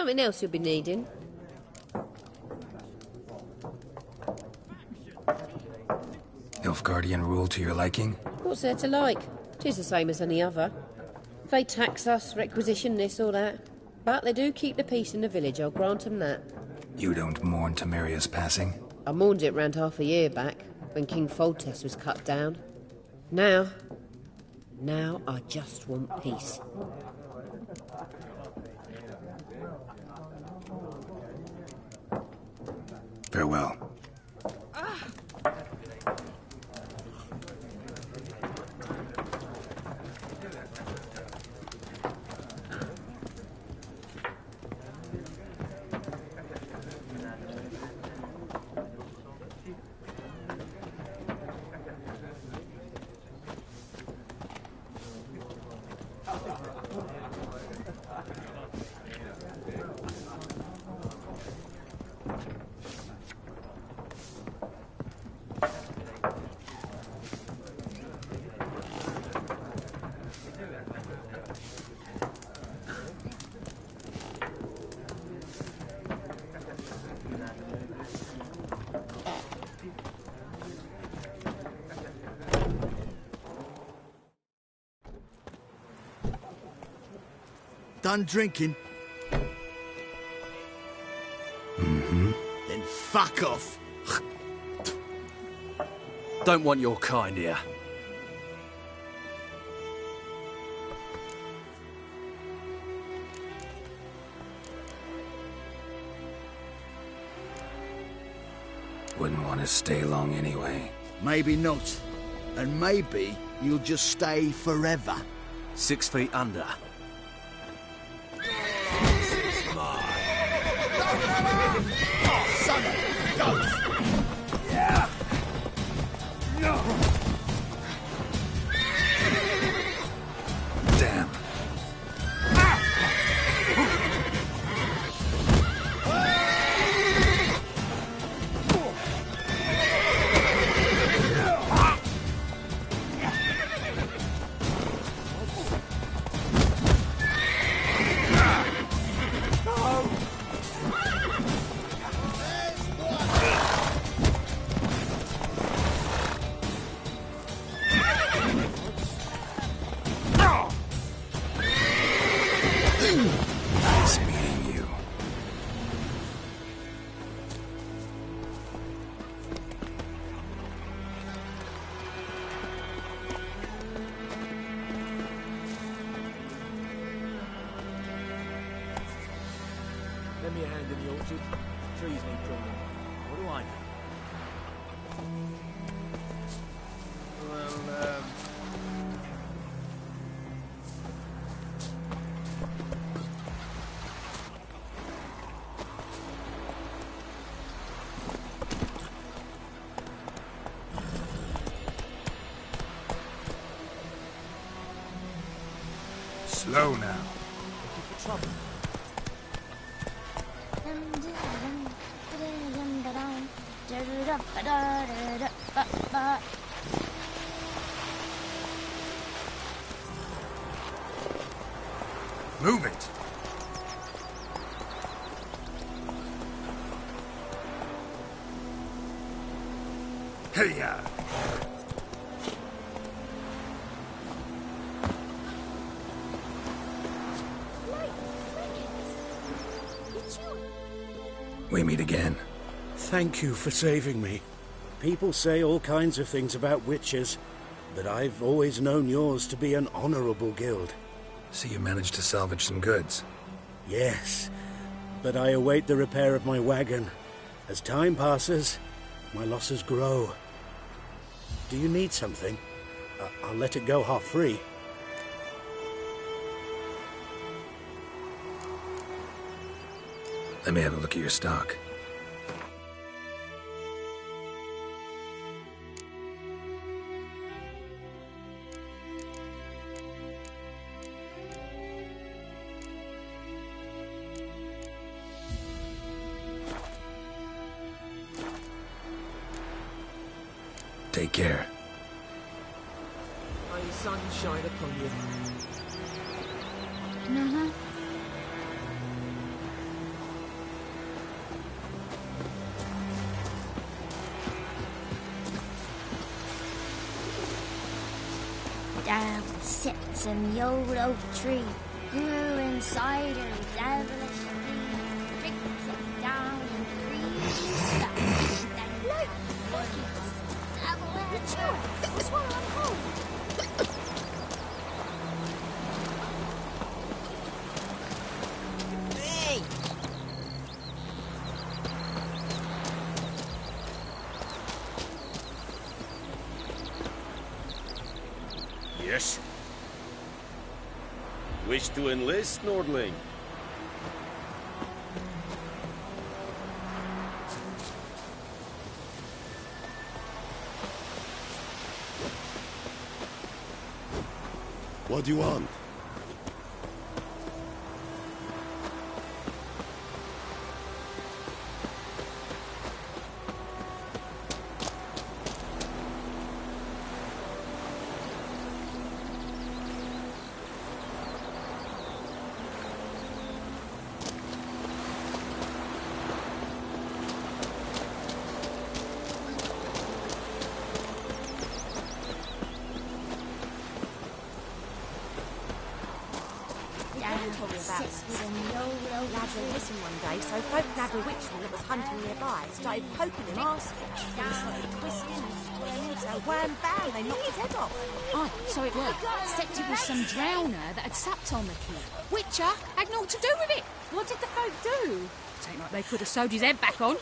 Something else you'll be needing. Nilfgaardian rule to your liking? What's there to like? Tis the same as any other. They tax us, requisition this or that. But they do keep the peace in the village, I'll grant 'em that. You don't mourn Temeria's passing? I mourned it round half a year back, when King Foltest was cut down. Now, now I just want peace. Done drinking? Mm-hmm. Then fuck off. Don't want your kind here. Wouldn't want to stay long anyway. Maybe not. And maybe you'll just stay forever. Six feet under. Hey ya. We meet again. Thank you for saving me. People say all kinds of things about witchers, but I've always known yours to be an honorable guild. So you managed to salvage some goods. Yes, but I await the repair of my wagon. As time passes, my losses grow. Do you need something? Uh, I'll let it go half free. Let me have a look at your stock. Take care. May the sun shine upon you. Uh-huh. Down sits in the old oak tree, grew inside her devilish Yes. Wish to enlist, Nordling? What do you want? Down sits in the old oak Lads were tree. missing one day, so folk nabbed a witchman that was hunting nearby. Started poking him, asking. He started twisting and squirming, so wham bam, they knocked his head off. Oh, so it was. Except it was some drowner that had supped on the kid. Witcher had naught to do with it. What did the folk do? Tain't like they could have sewed his head back on.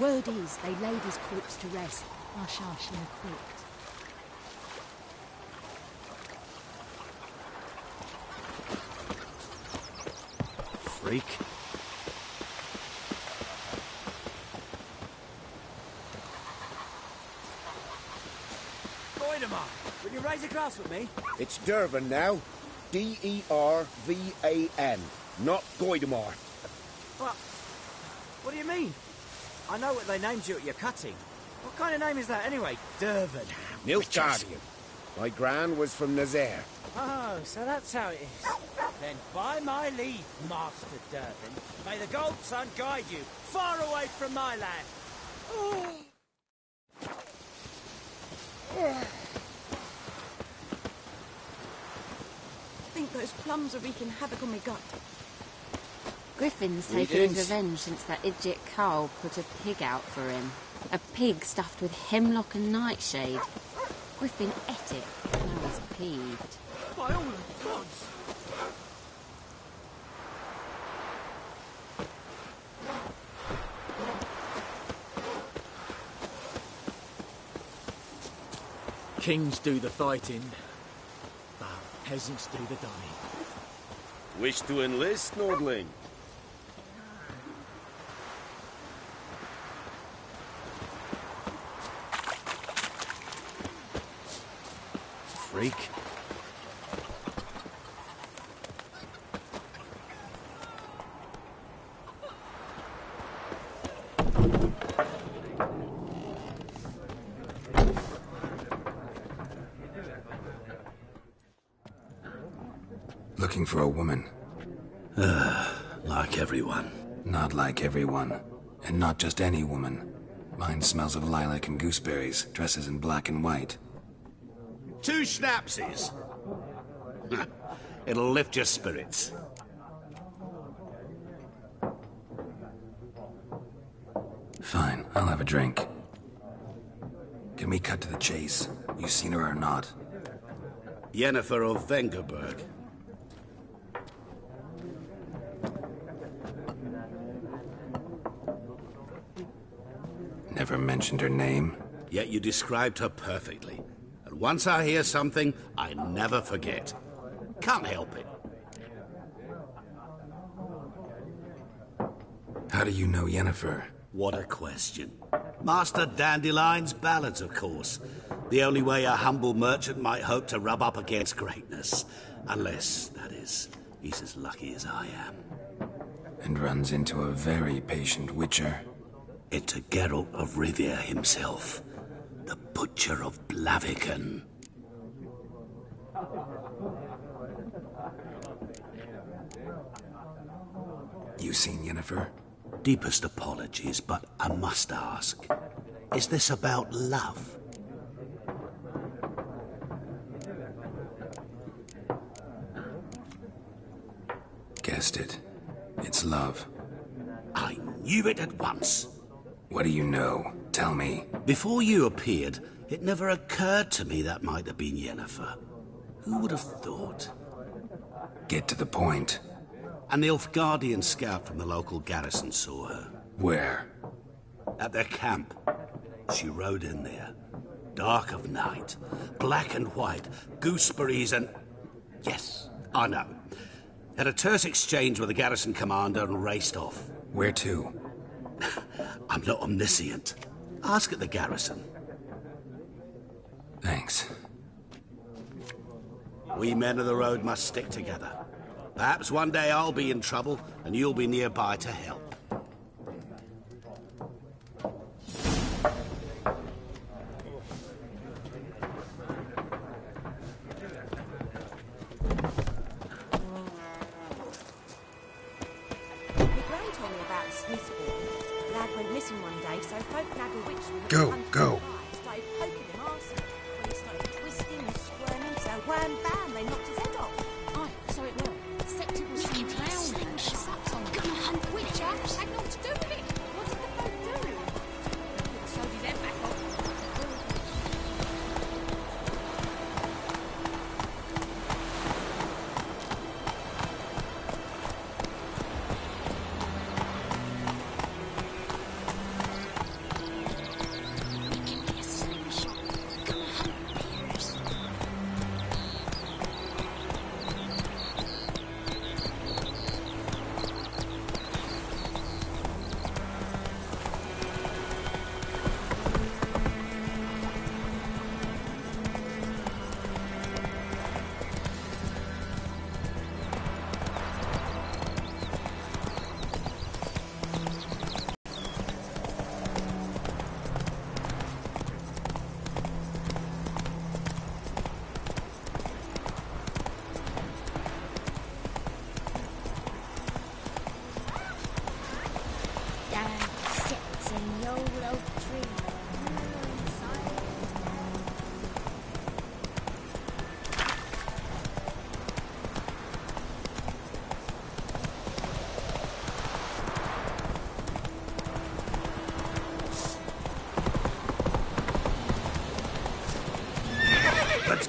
Word is, they laid his corpse to rest. Hush, hush, and quick. Freak. Goidemar, will you raise a glass with me? It's Dervan now. D E R V A N, not Goidemar. What? What do you mean? I know what they named you at your cutting. What kind of name is that anyway? Dervan. Nilfgaardian. My gran was from Nazaire. Oh, so that's how it is. Then by my leave, Master Dervan, may the Gold Sun guide you far away from my land. Think those plums are wreaking havoc on my gut. Griffin's Greetings. taken his revenge since that idiot Carl put a pig out for him. A pig stuffed with hemlock and nightshade. Griffin ate it. Now he's peeved. By all the gods! Kings do the fighting, but peasants do the dying. Wish to enlist, Nordling? Freak. Looking for a woman. Like everyone. Not like everyone. And not just any woman. Mine smells of lilac and gooseberries, dresses in black and white. Two schnapsies. It'll lift your spirits. Fine, I'll have a drink. Can we cut to the chase? You seen her or not? Yennefer of Vengerberg. Never mentioned her name. Yet you described her perfectly. And once I hear something, I never forget. Can't help it. How do you know Yennefer? What a question. Master Dandelion's ballads, of course. The only way a humble merchant might hope to rub up against greatness. Unless, that is, he's as lucky as I am. And runs into a very patient witcher. Into Geralt of Rivia himself, the Butcher of Blaviken. You seen Yennefer? Deepest apologies, but I must ask is this about love? Guessed it. It's love. I knew it at once. What do you know? Tell me. Before you appeared, it never occurred to me that might have been Yennefer. Who would have thought? Get to the point. An Nilfgaardian scout from the local garrison saw her. Where? At their camp. She rode in there. Dark of night. Black and white. Gooseberries and... Yes, I know. Had a terse exchange with the garrison commander and raced off. Where to? I'm not omniscient. Ask at the garrison. Thanks. We men of the road must stick together. Perhaps one day I'll be in trouble and you'll be nearby to help.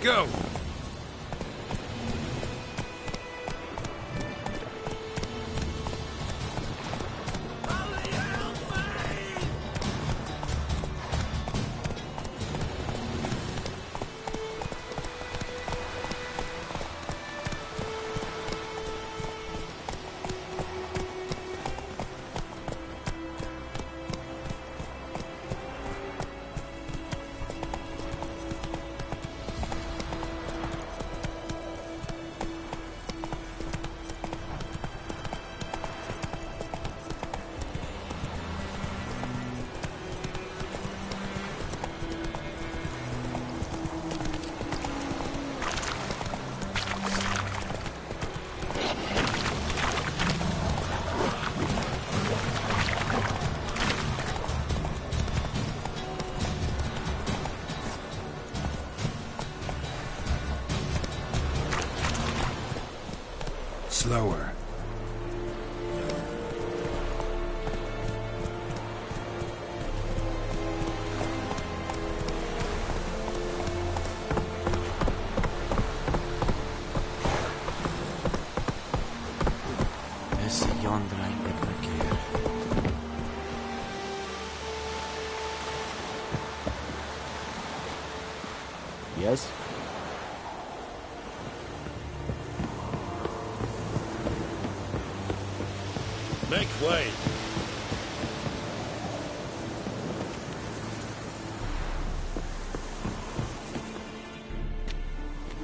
Go!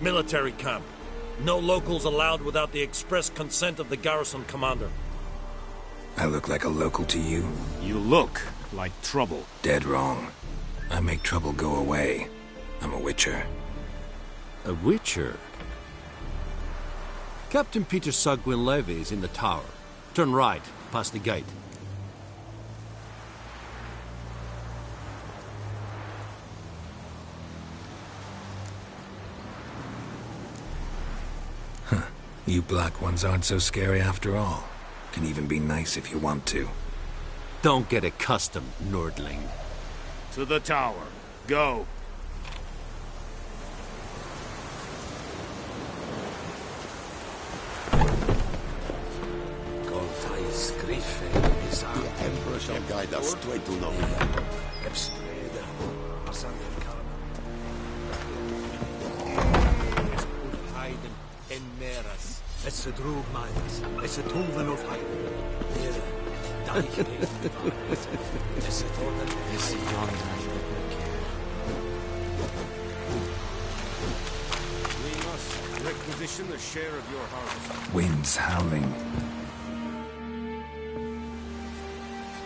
Military camp. No locals allowed without the express consent of the garrison commander. I look like a local to you? You look like trouble. Dead wrong. I make trouble go away. I'm a witcher. A witcher? Captain Peter Saar Gwynleve is in the tower. Turn right past the gate. Huh. You black ones aren't so scary after all. Can even be nice if you want to. Don't get accustomed, Nordling. To the tower. Go. Emperor us straight to Novia. en meras. Es se drog meines. Es se toven of heiden. Nere. Dike Es se toven Es We must requisition a share of your harvest. Winds howling.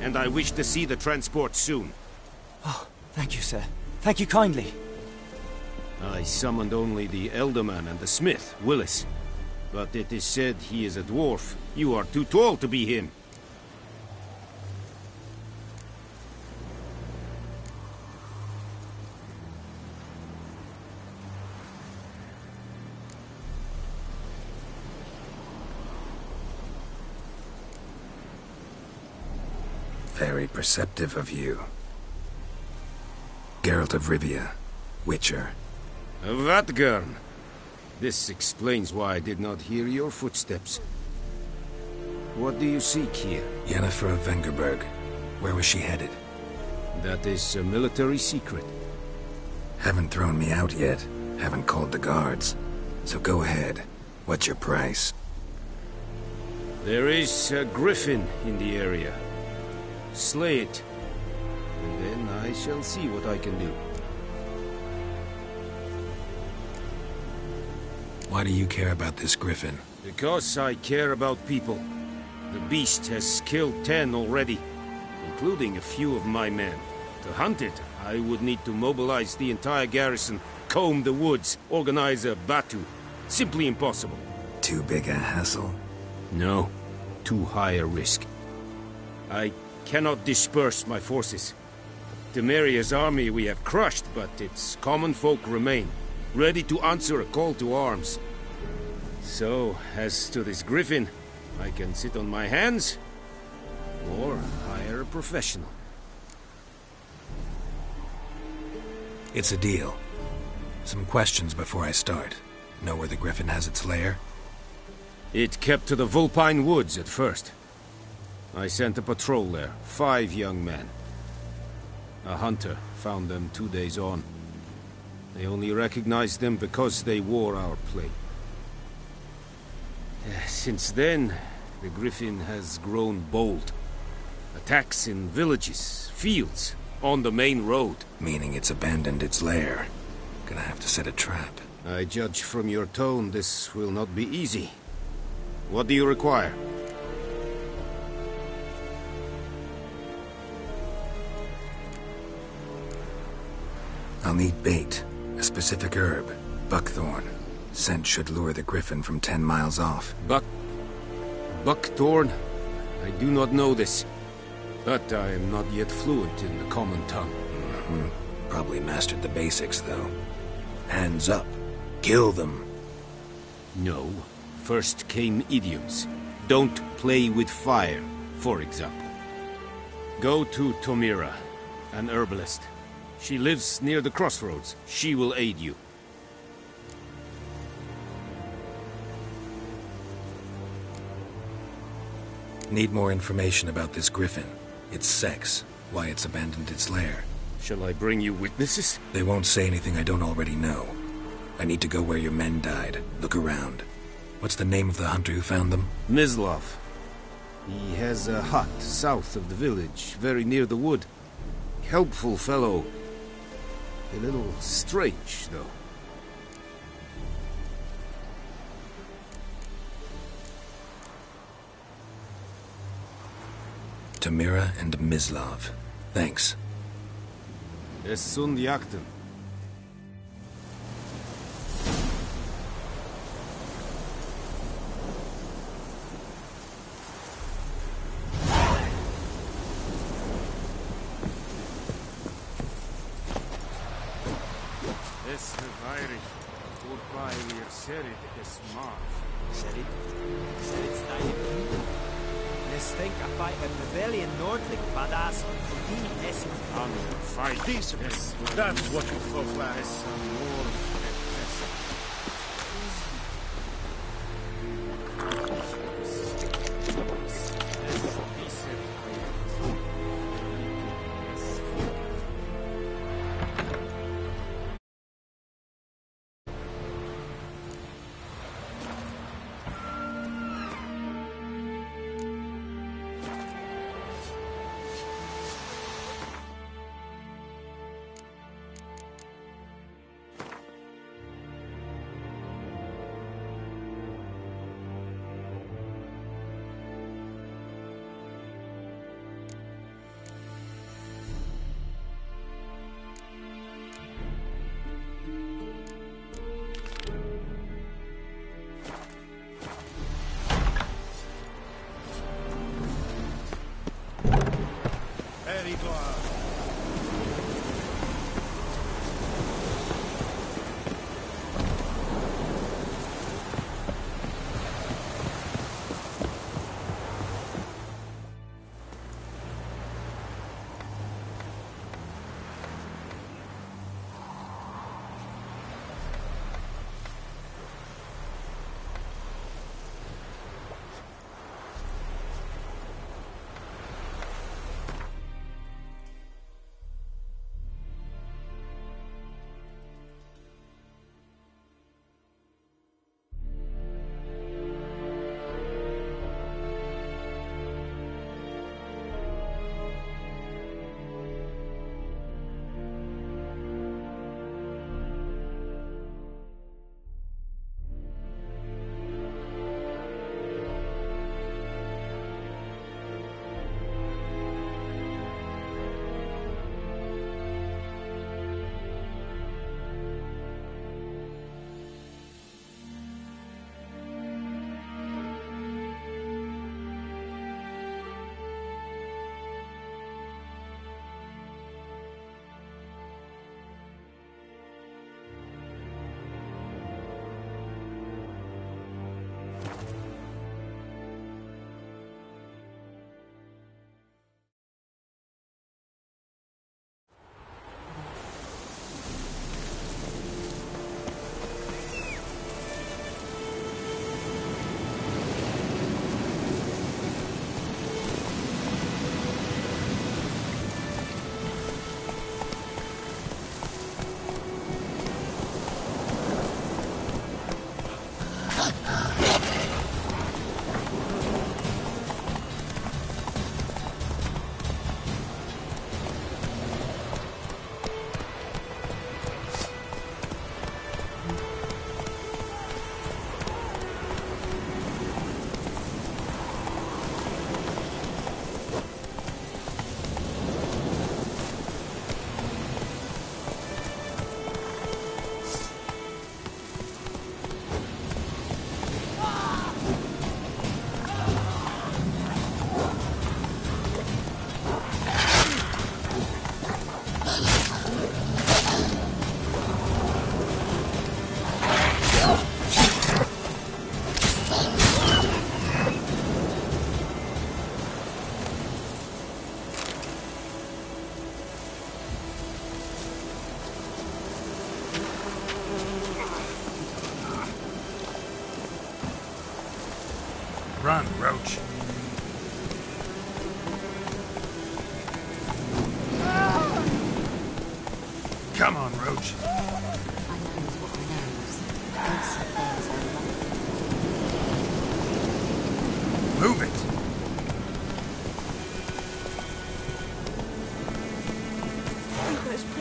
and I wish to see the transport soon. Oh, thank you, sir. Thank you kindly. I summoned only the Elderman and the smith, Willis. But it is said he is a dwarf. You are too tall to be him. Very perceptive of you. Geralt of Rivia, Witcher. Vatt'ghern! This explains why I did not hear your footsteps. What do you seek here? Yennefer of Vengerberg. Where was she headed? That is a military secret. Haven't thrown me out yet. Haven't called the guards. So go ahead. What's your price? There is a griffin in the area. Slay it. And then I shall see what I can do. Why do you care about this griffin? Because I care about people. The beast has killed ten already, including a few of my men. To hunt it, I would need to mobilize the entire garrison, comb the woods, organize a battue. Simply impossible. Too big a hassle? No. Too high a risk. I cannot disperse my forces. Temeria's army we have crushed, but its common folk remain, ready to answer a call to arms. So, as to this griffin, I can sit on my hands, or hire a professional. It's a deal. Some questions before I start. Know where the griffin has its lair? It kept to the Vulpine Woods at first. I sent a patrol there, five young men. A hunter found them two days on. They only recognized them because they wore our plate. Eh, since then, the Griffin has grown bold. Attacks in villages, fields, on the main road. Meaning it's abandoned its lair. Gonna have to set a trap. I judge from your tone this will not be easy. What do you require? I'll need bait. A specific herb. Buckthorn. Scent should lure the griffin from ten miles off. Buck... Buckthorn? I do not know this. But I am not yet fluent in the common tongue. Mm -hmm. Probably mastered the basics, though. Hands up. Kill them. No. First came idioms. Don't play with fire, for example. Go to Tomira, an herbalist. She lives near the crossroads. She will aid you. Need more information about this griffin. Its sex, why it's abandoned its lair. Shall I bring you witnesses? They won't say anything I don't already know. I need to go where your men died. Look around. What's the name of the hunter who found them? Mislav. He has a hut south of the village, very near the wood. Helpful fellow. A little strange, though. Tomira and Mislav. Thanks. Es sunt jakten. Very glad.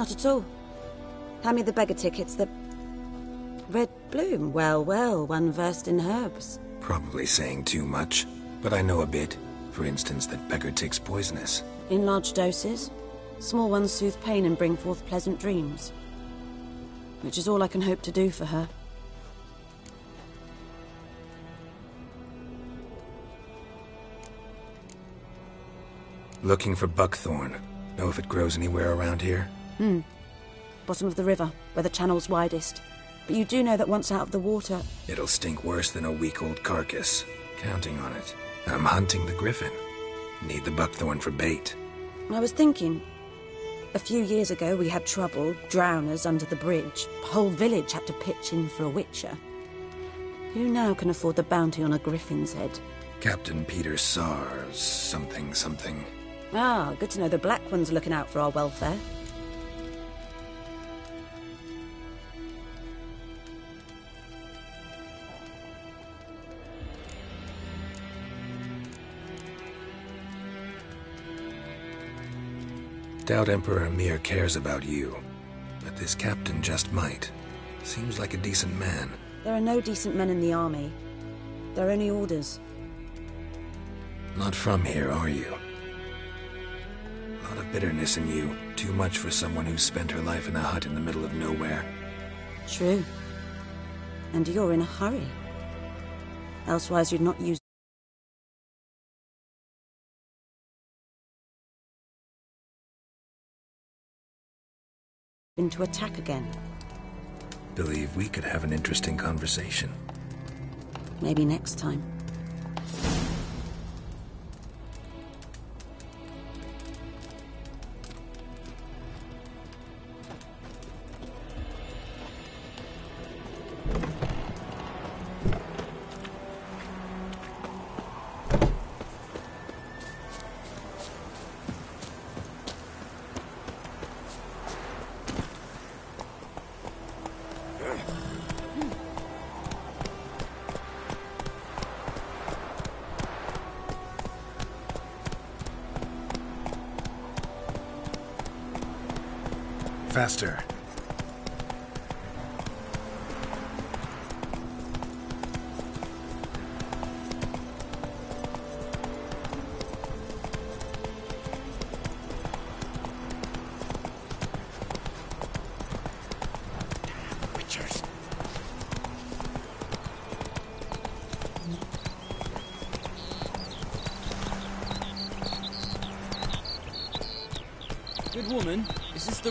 Not at all. Hand me the beggar tickets, the... Red bloom. Well, well, one versed in herbs. Probably saying too much, but I know a bit. For instance, that beggar tick's poisonous. In large doses. Small ones soothe pain and bring forth pleasant dreams. Which is all I can hope to do for her. Looking for buckthorn. Know if it grows anywhere around here? Hmm. Bottom of the river, where the channel's widest. But you do know that once out of the water... It'll stink worse than a week-old carcass. Counting on it. I'm hunting the griffin. Need the buckthorn for bait. I was thinking... A few years ago we had trouble, drowners under the bridge. Whole village had to pitch in for a witcher. Who now can afford the bounty on a griffin's head? Captain Peter Sars, something something. Ah, good to know the Black One's are looking out for our welfare. Doubt Emperor Emhyr cares about you. But this captain just might. Seems like a decent man. There are no decent men in the army. There are only orders. Not from here, are you? A lot of bitterness in you. Too much for someone who spent her life in a hut in the middle of nowhere. True. And you're in a hurry. Elsewise you'd not use... ...into attack again. Believe we could have an interesting conversation. Maybe next time.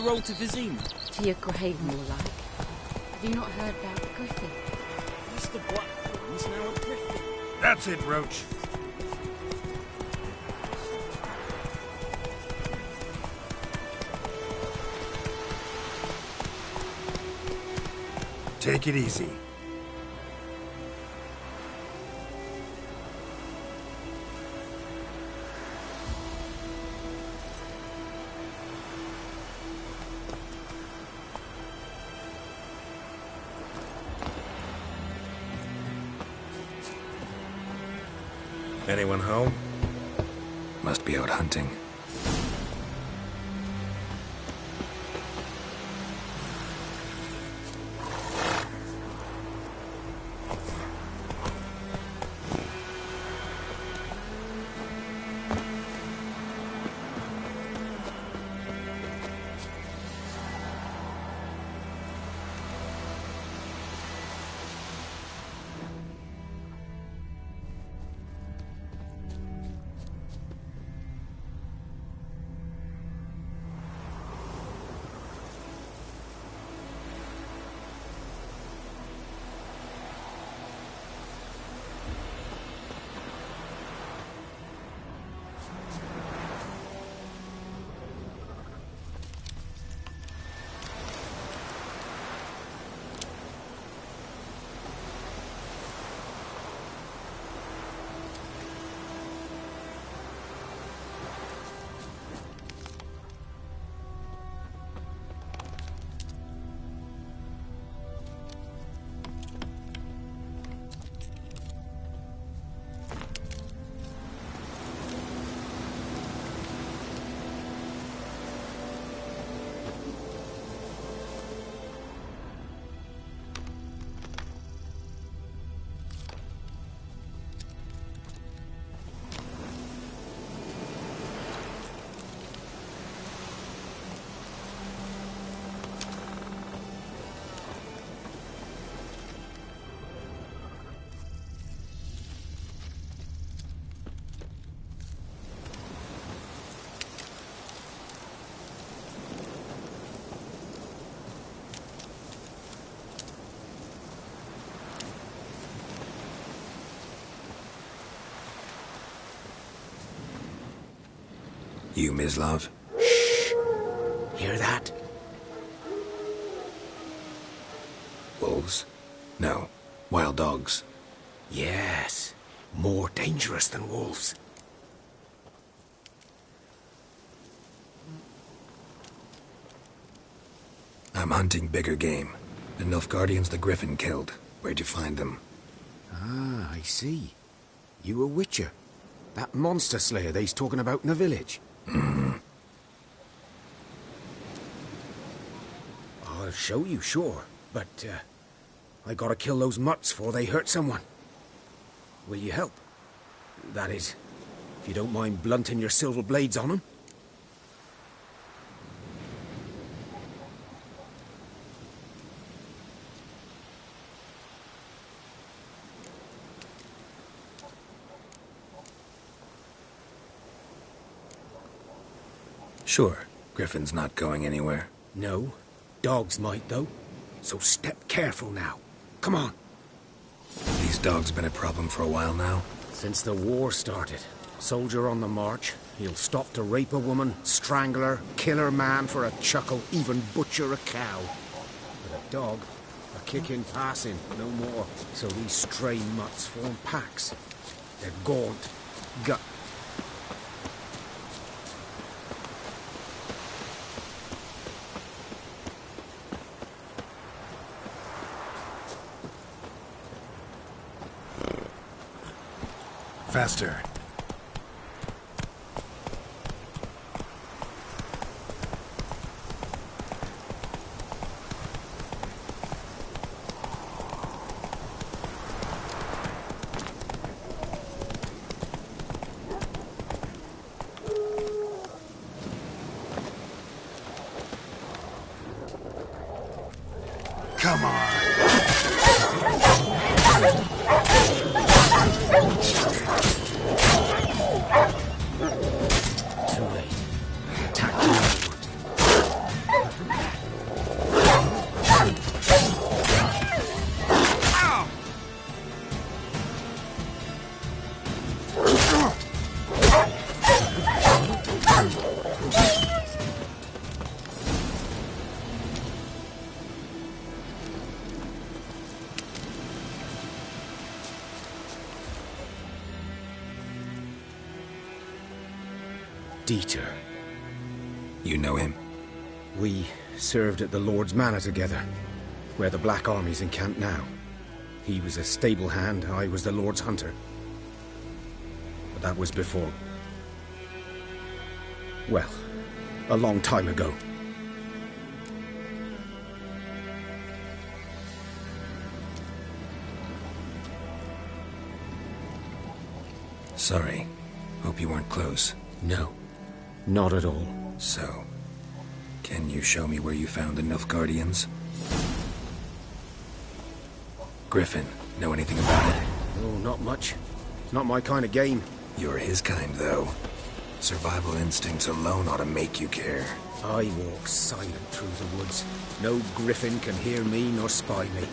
The road to Vizima? To your grave, more like. Have you not heard about the griffin? Mr. Blackthorn's now a griffin. That's it, Roach. Take it easy. Anyone home? You, Ms. Love. Shh. Hear that? Wolves? No. Wild dogs. Yes. More dangerous than wolves. I'm hunting bigger game. The Nilfgaardians the Griffin killed. Where'd you find them? Ah, I see. You a witcher. That monster slayer they's talking about in the village. Hmm. I'll show you, sure. But, uh, I gotta kill those mutts before they hurt someone. Will you help? That is, if you don't mind blunting your silver blades on them. Sure. Griffin's not going anywhere. No. Dogs might, though. So step careful now. Come on. These dogs been a problem for a while now? Since the war started. Soldier on the march. He'll stop to rape a woman, strangle her, kill her man for a chuckle, even butcher a cow. But a dog, a kick in passing, no more. So these stray mutts form packs. They're gaunt, gut. Faster. Dieter. You know him? We served at the Lord's Manor together, where the Black Army's encamped now. He was a stable hand, I was the Lord's hunter. But that was before. Well, a long time ago. Sorry. Hope you weren't close. No. Not at all. So, can you show me where you found the Nilfgaardians? Griffin, know anything about it? Oh, not much. It's not my kind of game. You're his kind, though. Survival instincts alone ought to make you care. I walk silent through the woods. No griffin can hear me nor spy me.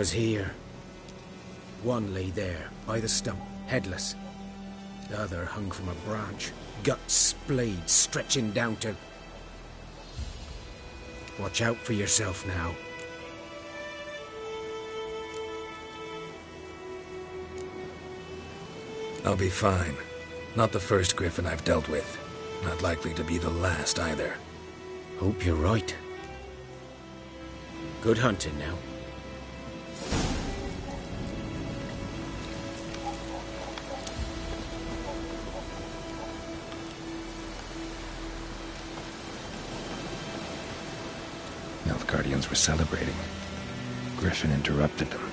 Twas here. One lay there, by the stump, headless. The other hung from a branch, gut splayed, stretching down to. Watch out for yourself now. I'll be fine. Not the first Griffin I've dealt with. Not likely to be the last either. Hope you're right. Good hunting now. No Nilfgaardians were celebrating. Griffin interrupted them.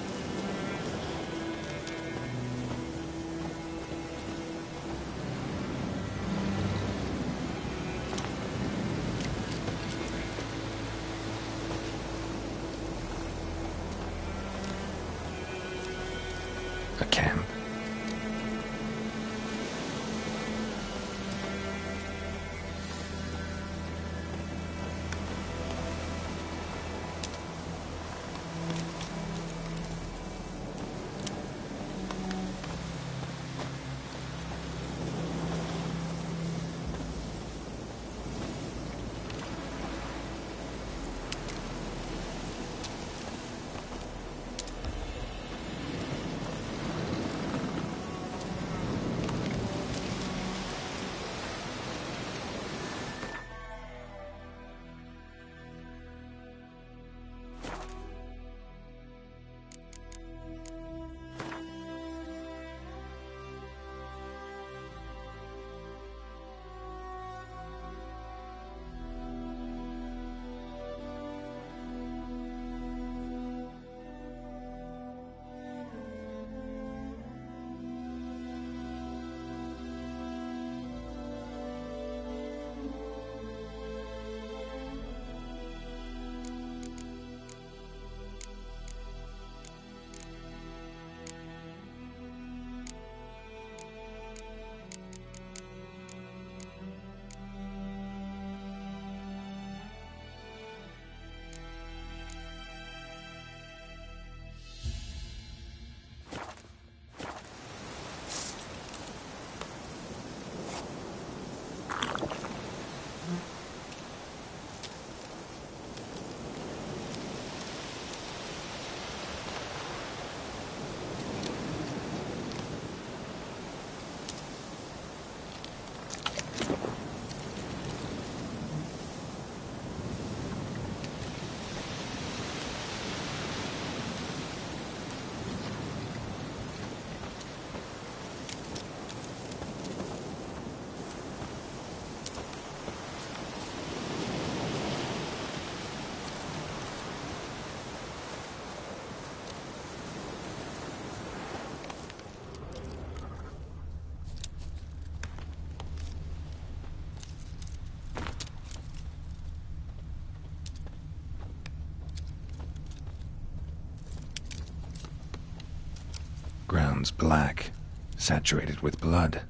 Black, saturated with blood.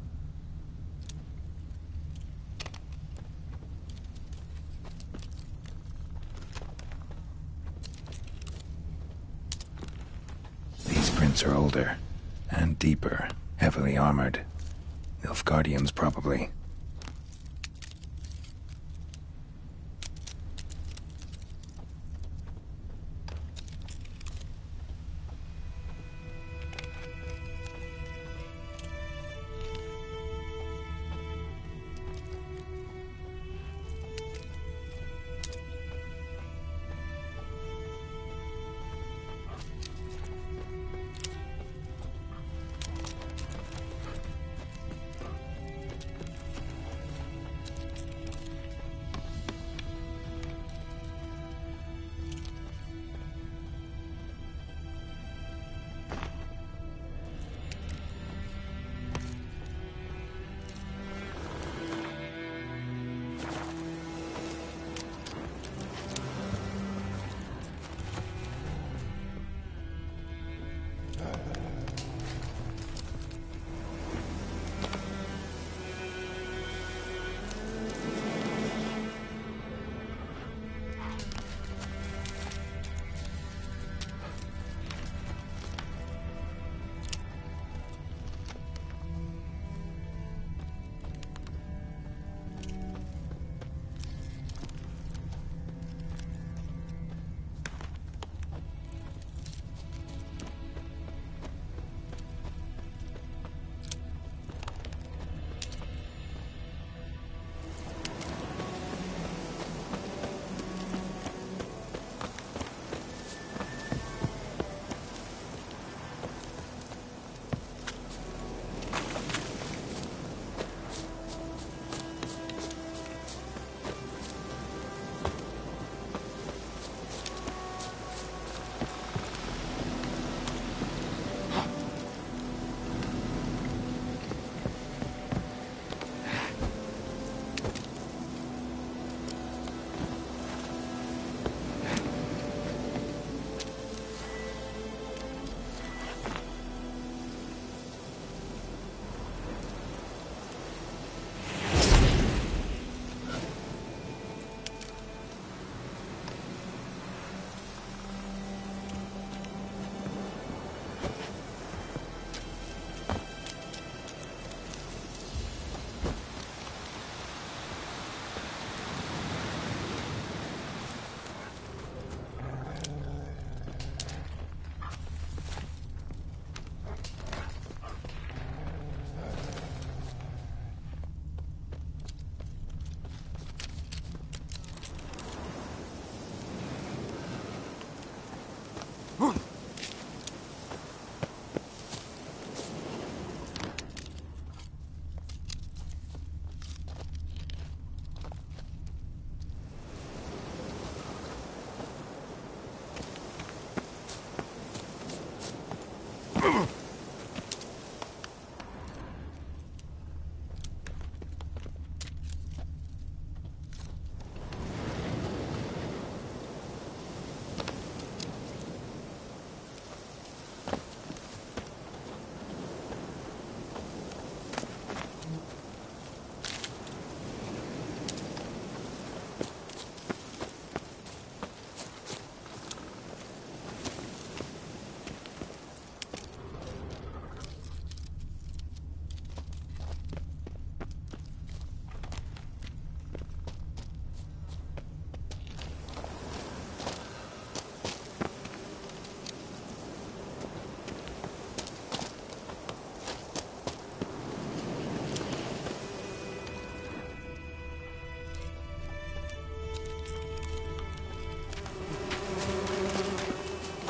These prints are older and deeper, heavily armored. Nilfgaardians, probably.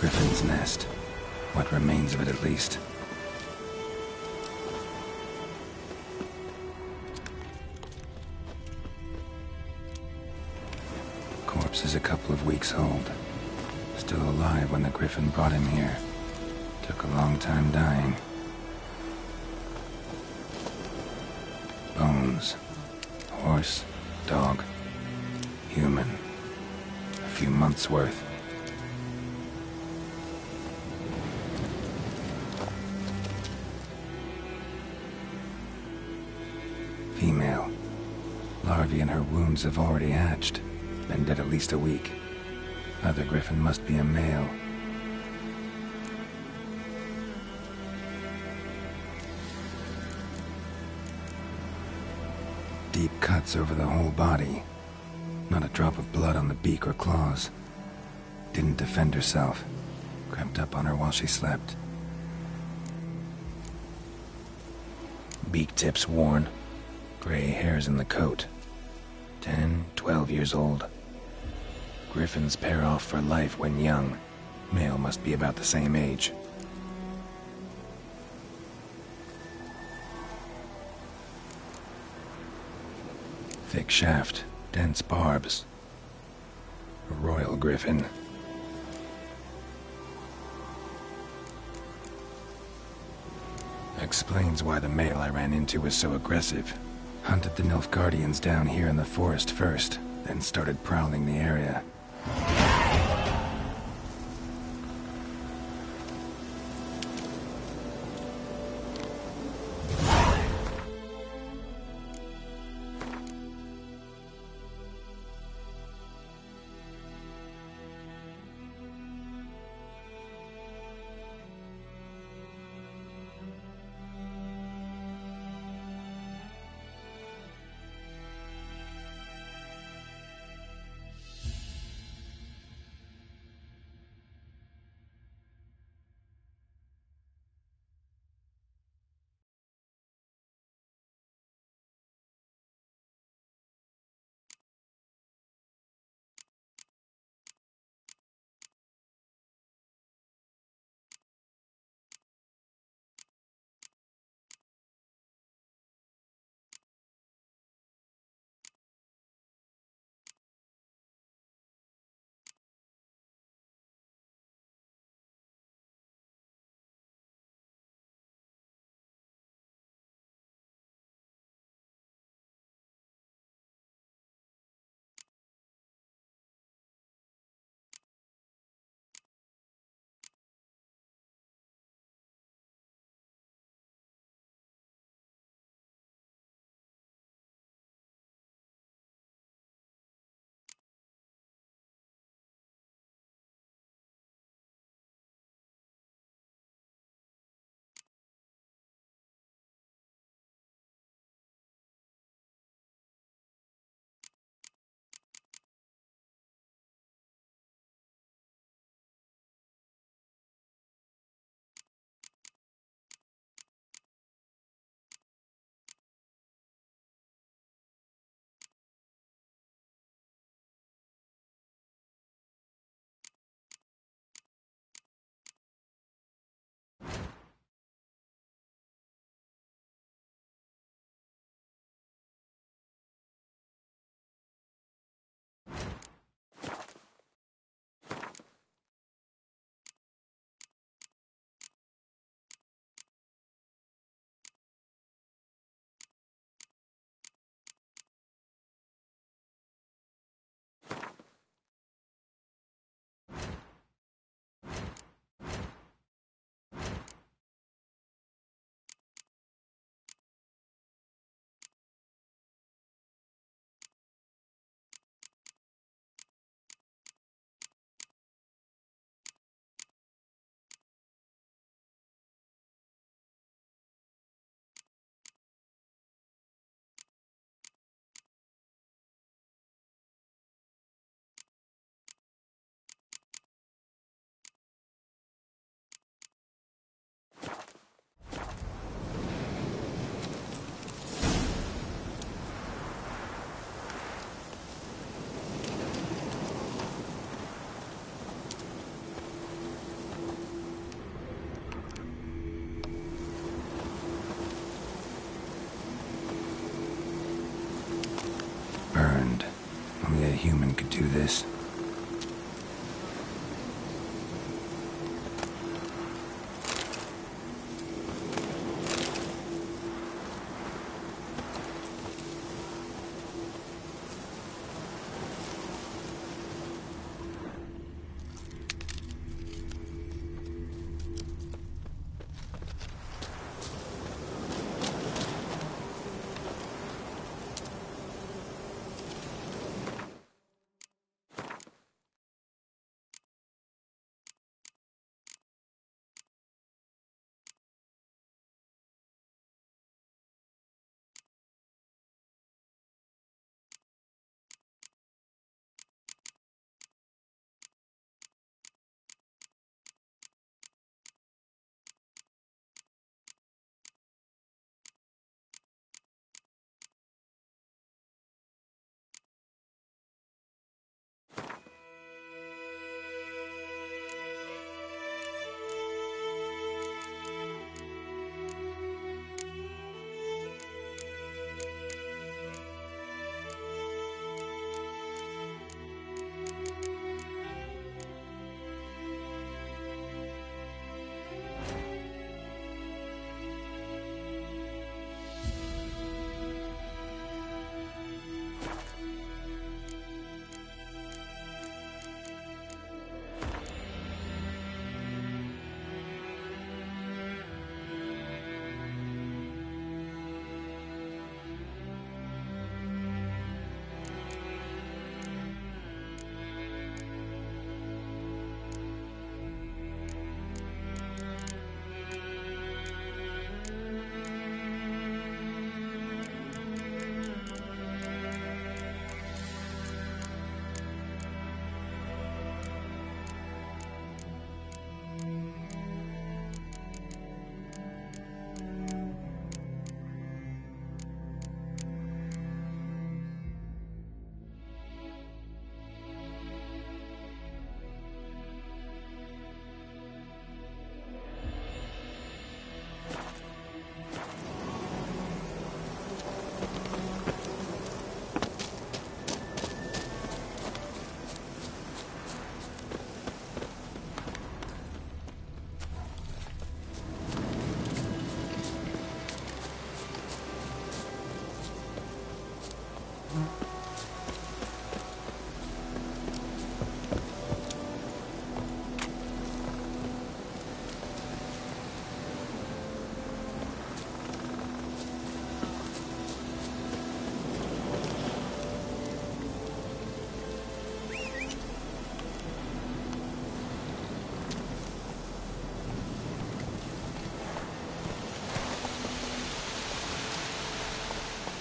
Griffin's nest. What remains of it, at least. Corpse is a couple of weeks old. Still alive when the griffin brought him here. Took a long time dying. Bones. Horse, dog, human. A few months worth. In her wounds have already hatched. Been dead at least a week. Other griffin must be a male. Deep cuts over the whole body. Not a drop of blood on the beak or claws. Didn't defend herself. Crept up on her while she slept. Beak tips worn. Gray hairs in the coat. Ten, twelve years old. Griffins pair off for life when young. Male must be about the same age. Thick shaft, dense barbs. A royal griffin. Explains why the male I ran into was so aggressive. Hunted the Nilfgaardians down here in the forest first, then started prowling the area.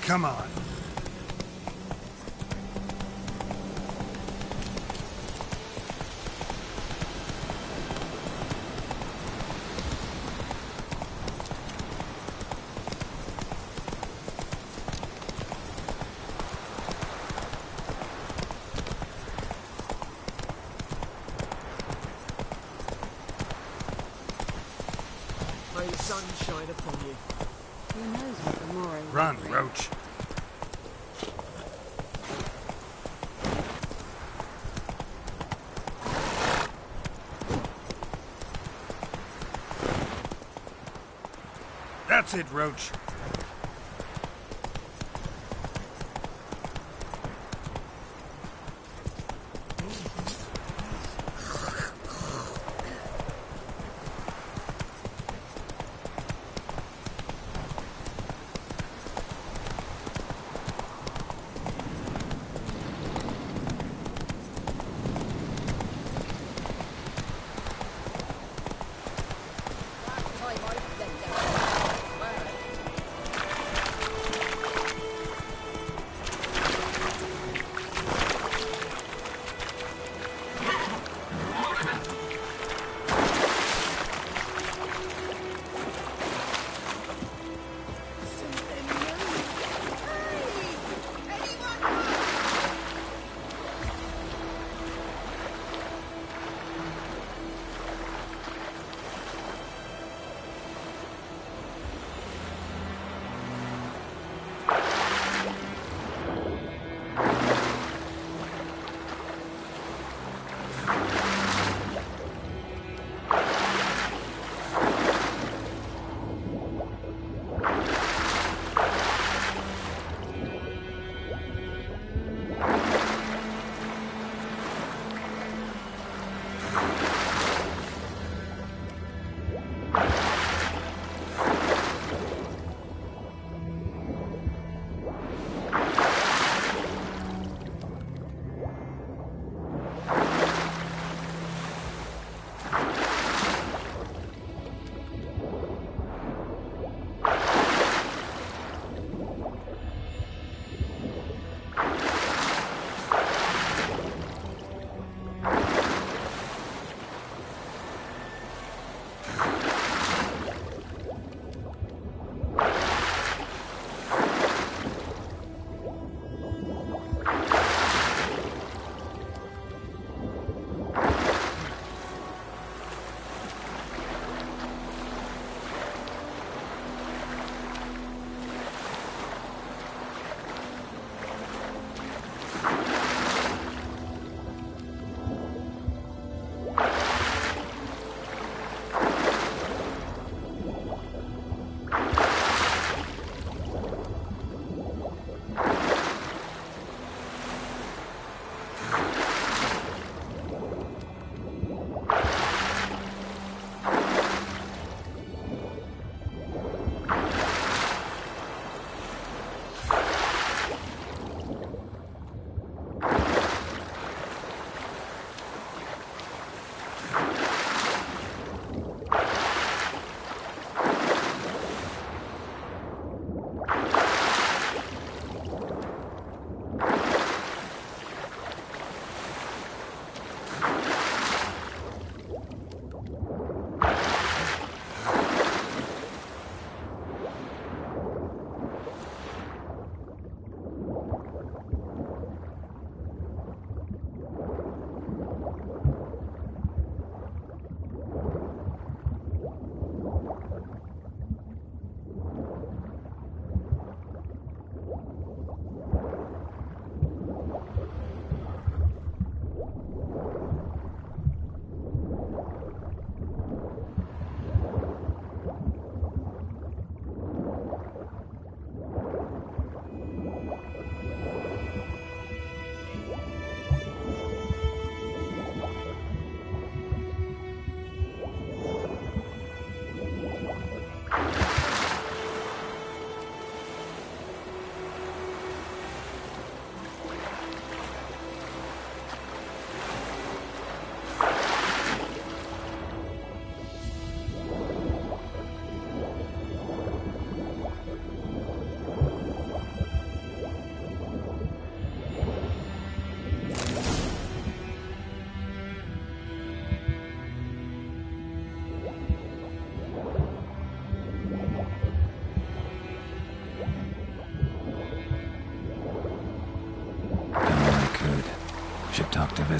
Come on. May the sun shine upon you. Who Run. Roach. That's it, Roach.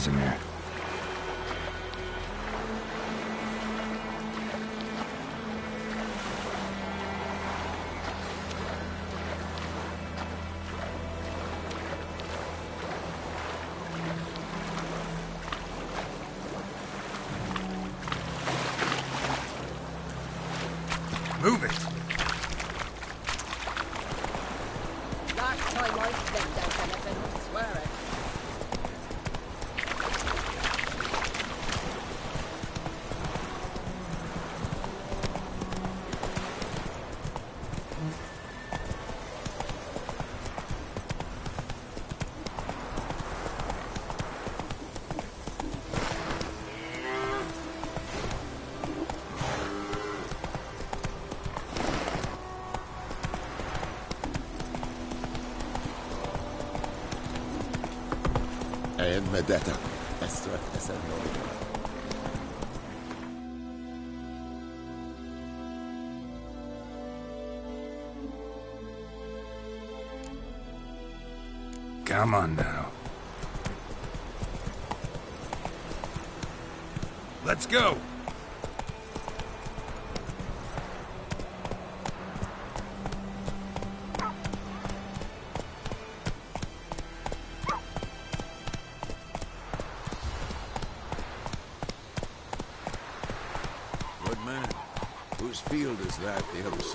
Vesemir. Move En med detta, SOF SNO. Come on now. Let's go!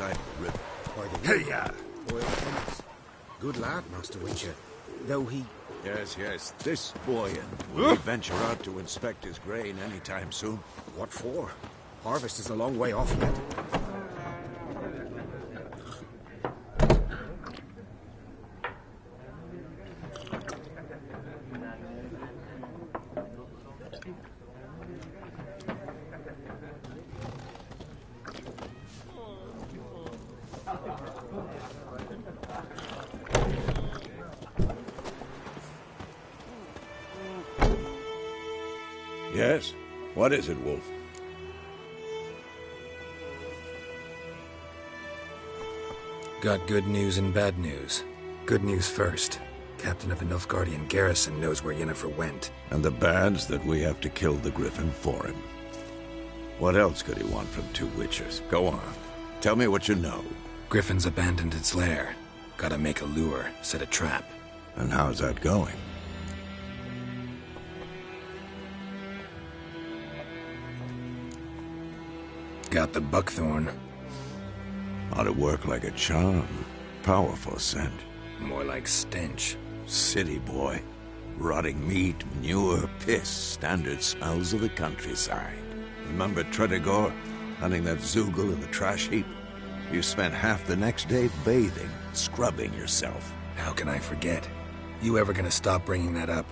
Side of the river? By the Hey, uh, yeah. Boyle Good lad, Master Witcher. Though he... Yes, yes. This boy, will venture out to inspect his grain anytime soon? What for? Harvest is a long way off yet. Got good news and bad news. Good news first. Captain of the Nilfgaardian garrison knows where Yennefer went. And the bad's that we have to kill the griffin for him. What else could he want from two witchers? Go on. Tell me what you know. Griffin's abandoned its lair. Gotta make a lure, set a trap. And how's that going? Got the buckthorn. Ought to work like a charm. Powerful scent. More like stench. City boy. Rotting meat, manure, piss, standard smells of the countryside. Remember Tretogor? Hunting that zeugl in the trash heap? You spent half the next day bathing, scrubbing yourself. How can I forget? You ever gonna stop bringing that up?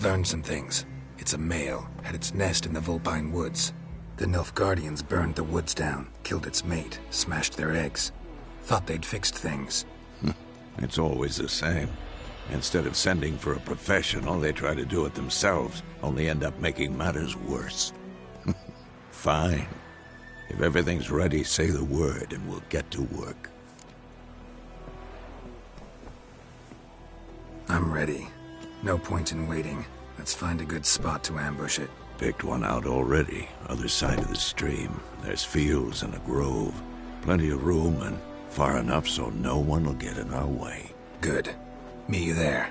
Learn some things. It's a male, had its nest in the Vulpine Woods. The Nilfgaardians burned the woods down, killed its mate, smashed their eggs. Thought they'd fixed things. Hmm. It's always the same. Instead of sending for a professional, they try to do it themselves, only end up making matters worse. Fine. If everything's ready, say the word and we'll get to work. I'm ready. No point in waiting. Let's find a good spot to ambush it. Picked one out already, other side of the stream. There's fields and a grove. Plenty of room and far enough so no one will get in our way. Good. Meet you there.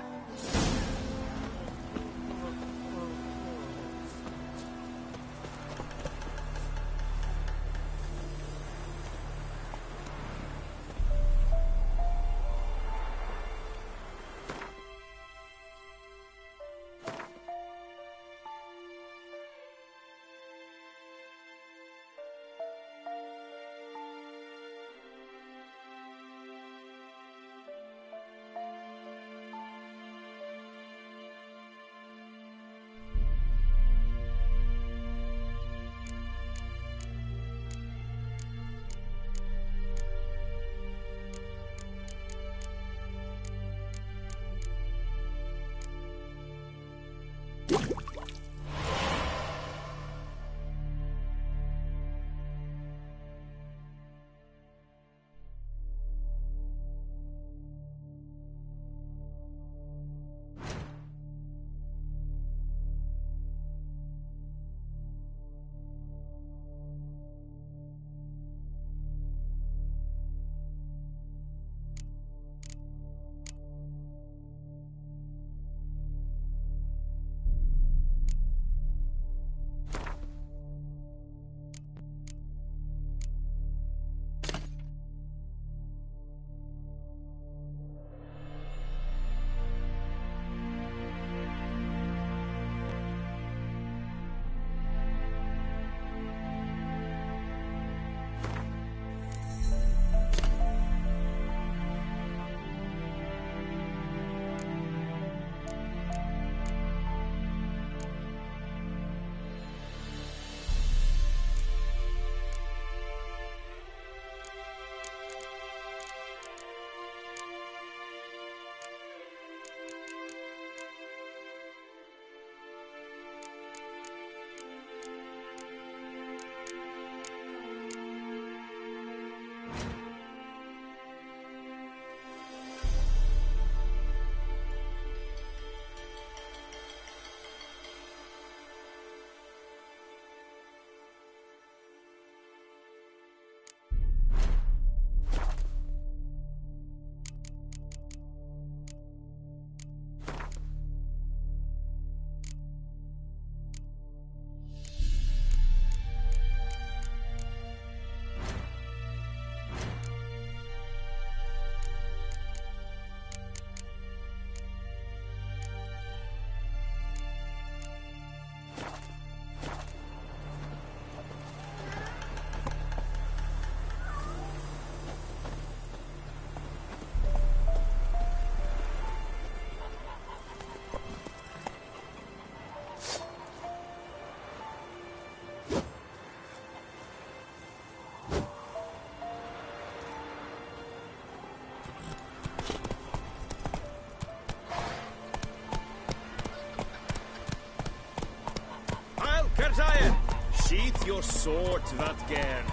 Your sword, Vatt'ghern.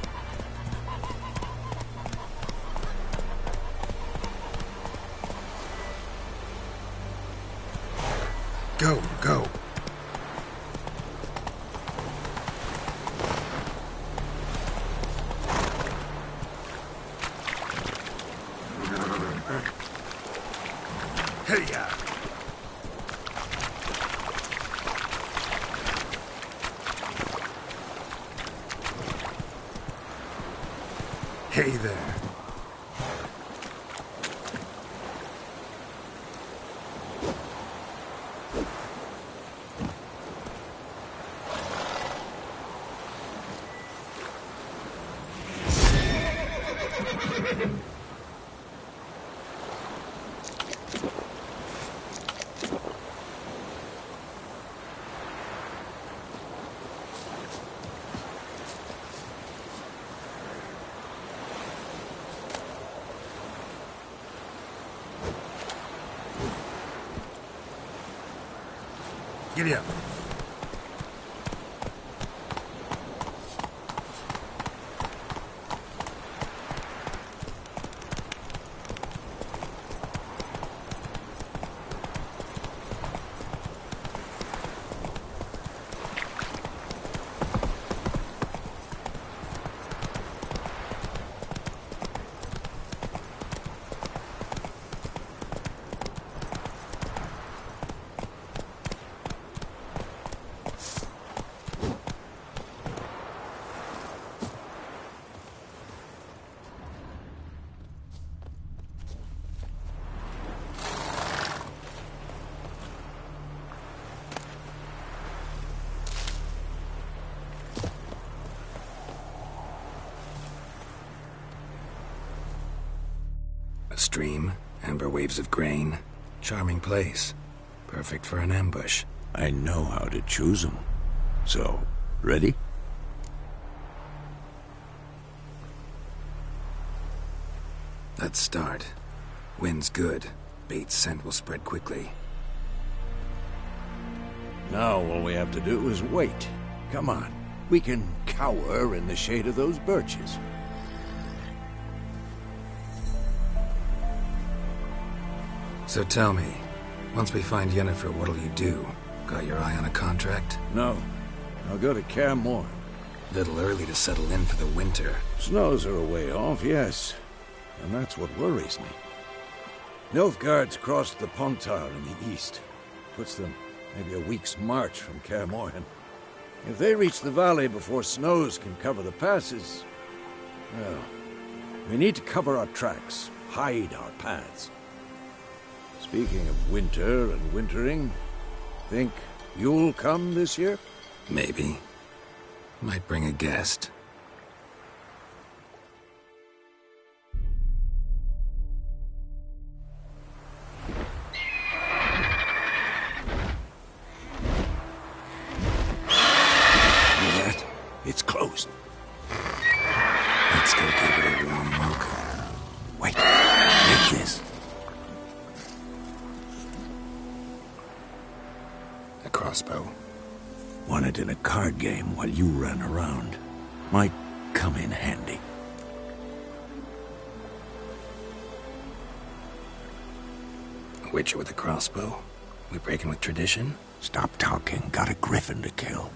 Go, go. Hey, ya. Hey there. Giddy up. A stream, amber waves of grain. Charming place. Perfect for an ambush. I know how to choose 'em. So, ready? Let's start. Wind's good. Bait's scent will spread quickly. Now all we have to do is wait. Come on. We can cower in the shade of those birches. So tell me, once we find Yennefer, what'll you do? Got your eye on a contract? No. I'll go to Morhen. Little early to settle in for the winter. Snows are a way off, yes. And that's what worries me. Nilfgaard's crossed the Pontar in the east. Puts them maybe a week's march from Kaer Morhen. If they reach the valley before snows can cover the passes, well, we need to cover our tracks, hide our paths. Speaking of winter and wintering, think you'll come this year? Maybe. Might bring a guest. Card game while you ran around. Might come in handy. A witcher with a crossbow? We breaking with tradition? Stop talking. Got a griffin to kill.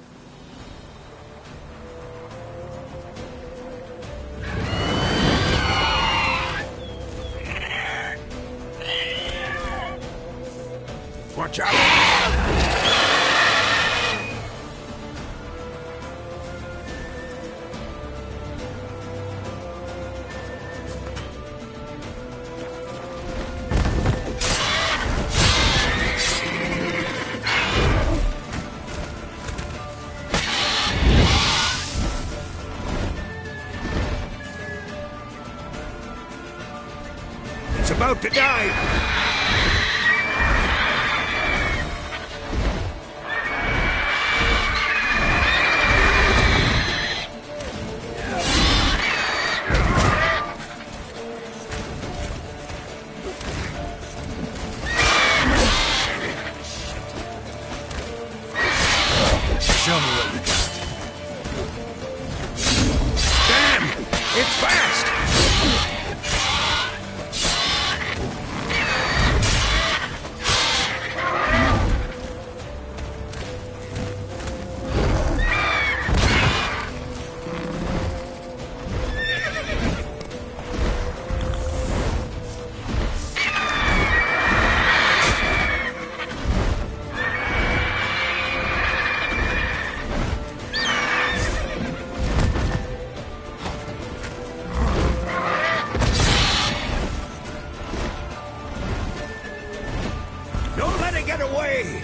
Watch out! Don't let it get away!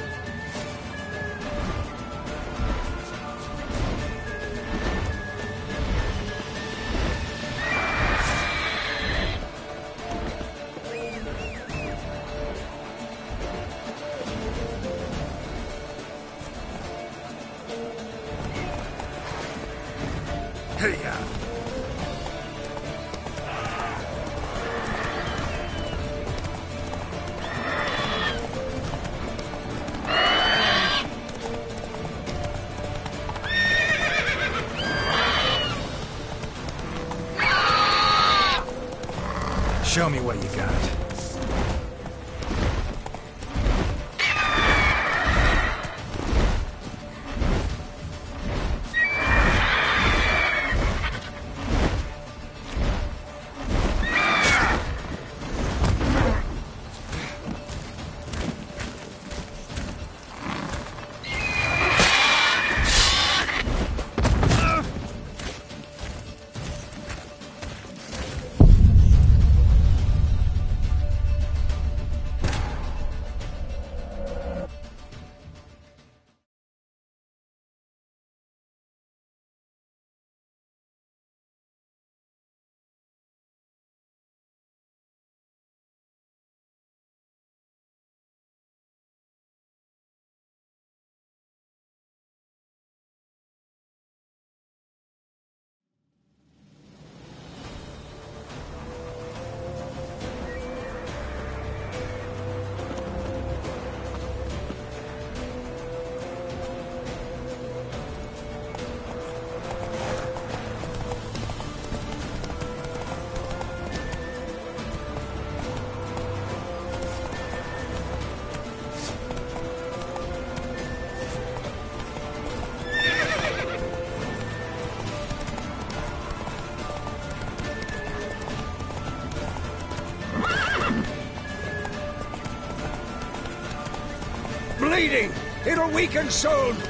It'll soon!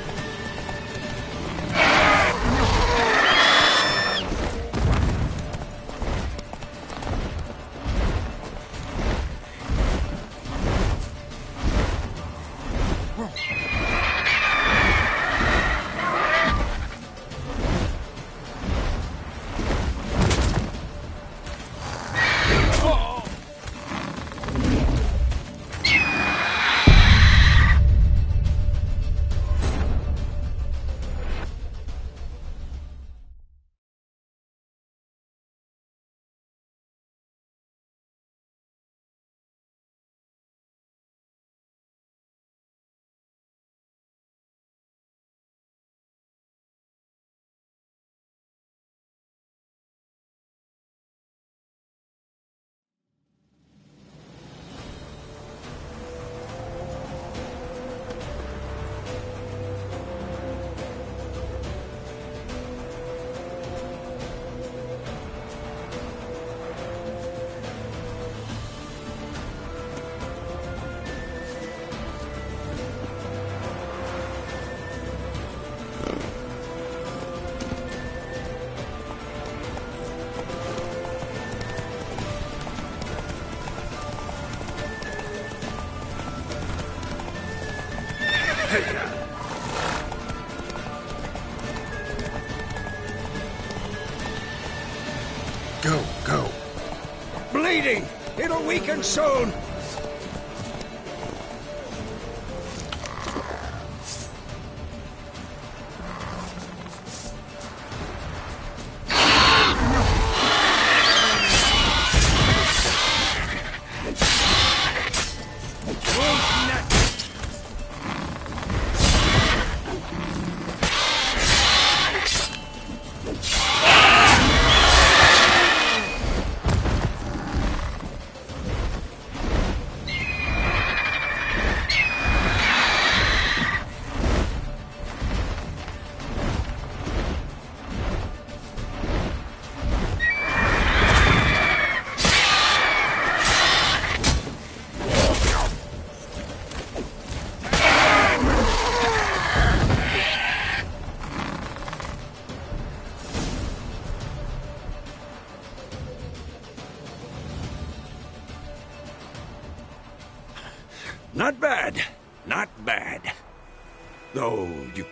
Weaken soon!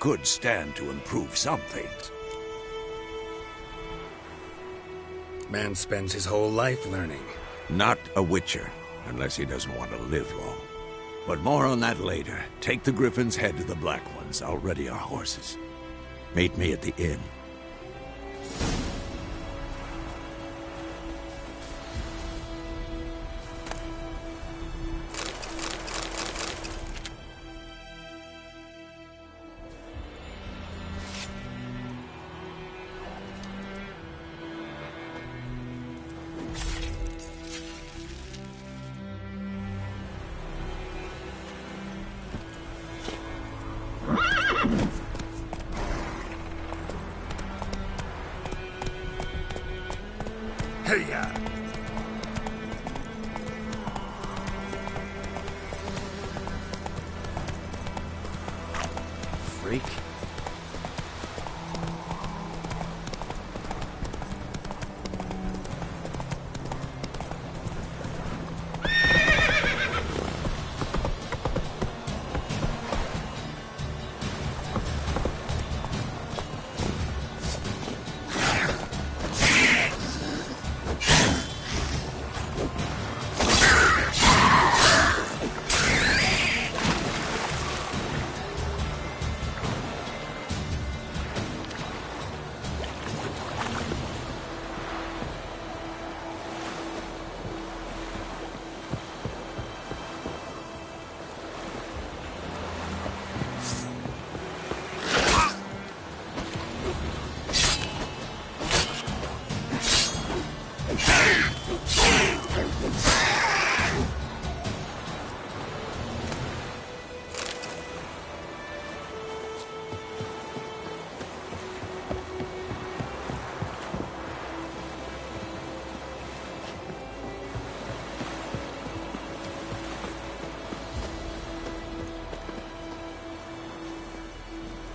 Could stand to improve some things. Man spends his whole life learning. Not a Witcher, unless he doesn't want to live long. But more on that later. Take the Griffin's head to the Black Ones. I'll ready our horses. Meet me at the inn. Freak.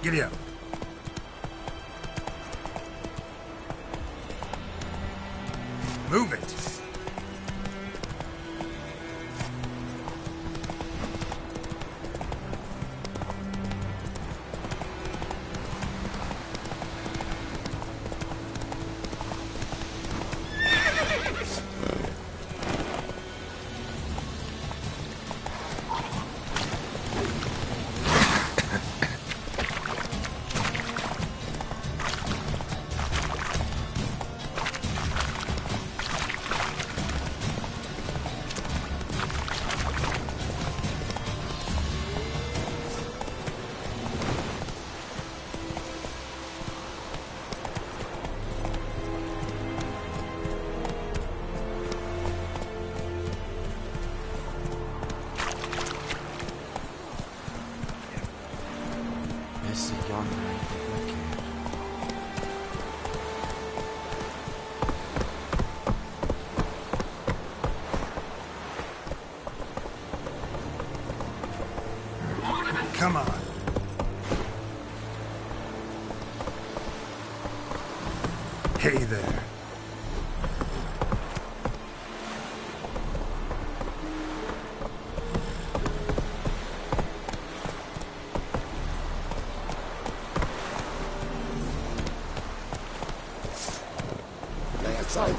Giddy up.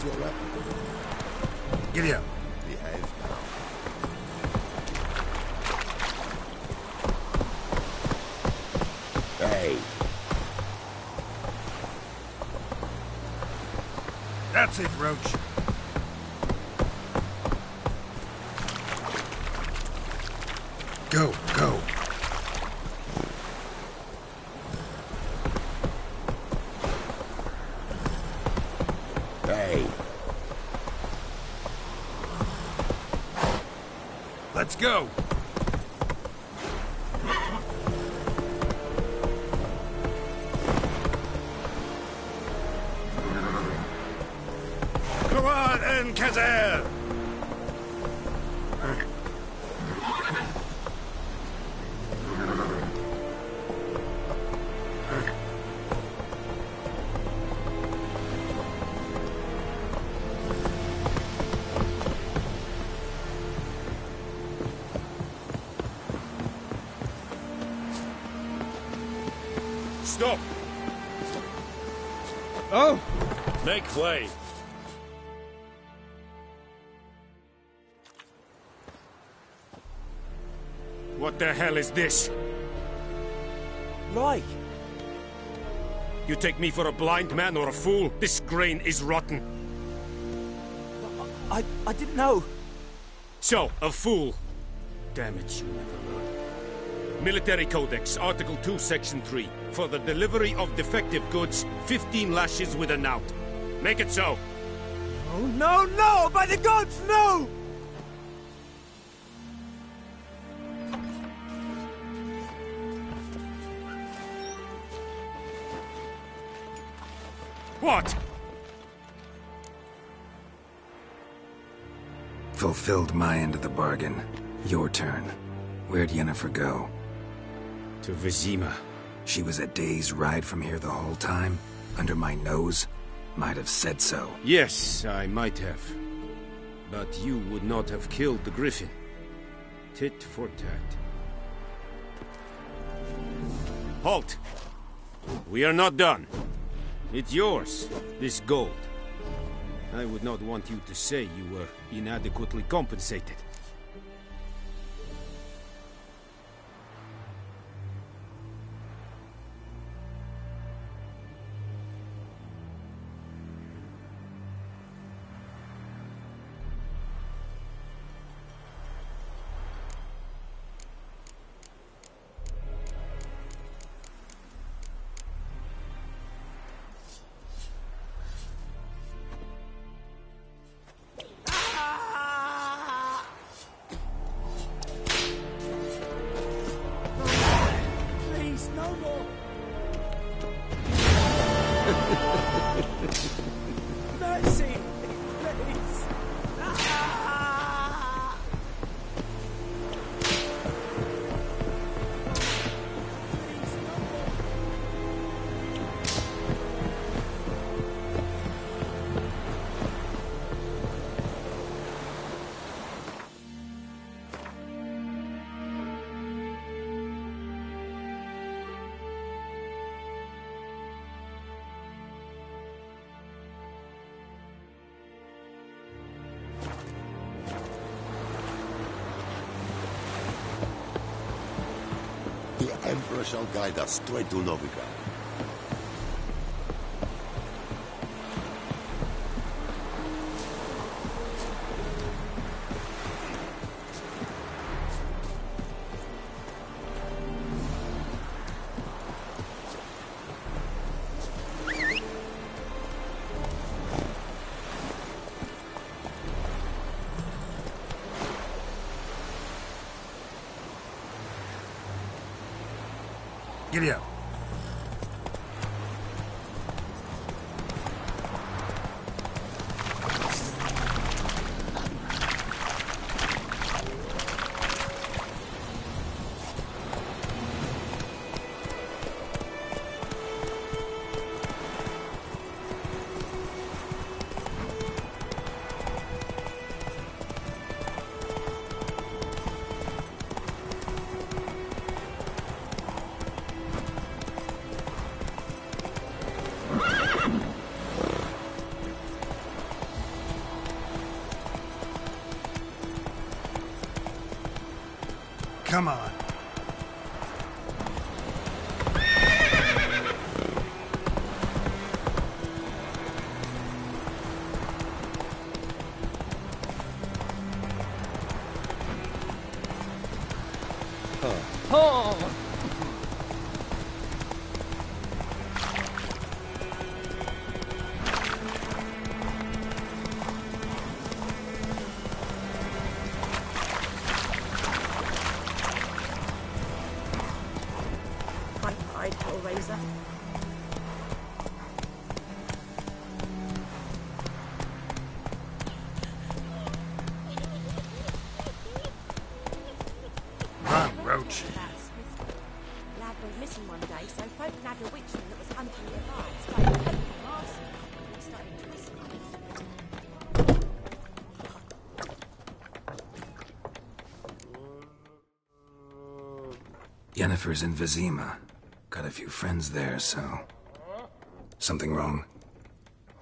Aside your weapon. Giddy up. Behave now. Hey, That's it, Roach. Go, Way. What the hell is this? Right. You take me for a blind man or a fool? This grain is rotten. I, I didn't know. So, a fool. Damn it, you never learn. Military Codex, Article 2, Section 3. For the delivery of defective goods, 15 lashes with a knout. Make it so. No, no, no! By the gods, no! What? fulfilled my end of the bargain. Your turn. Where'd Yennefer go? To Vizima. She was a day's ride from here the whole time? Under my nose? Might have said so. Yes, I might have. But you would not have killed the griffin. Tit for tat. Halt! We are not done. It's yours, this gold. I would not want you to say you were inadequately compensated. Emperor shall guide us straight to Novigrad. Come on. Yennefer's in Vizima. Got a few friends there, so. Something wrong?